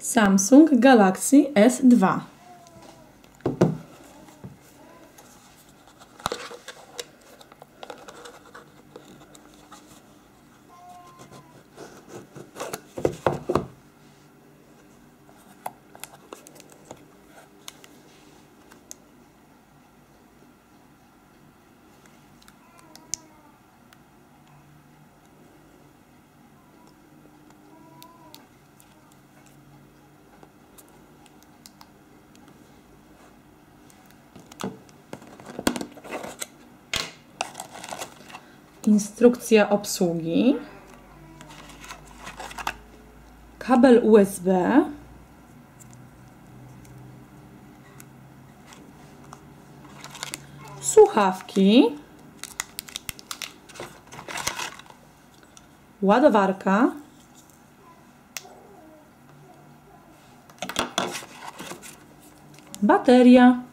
Samsung Galaxy S2 Instrukcja obsługi. Kabel USB. Słuchawki. Ładowarka. Bateria.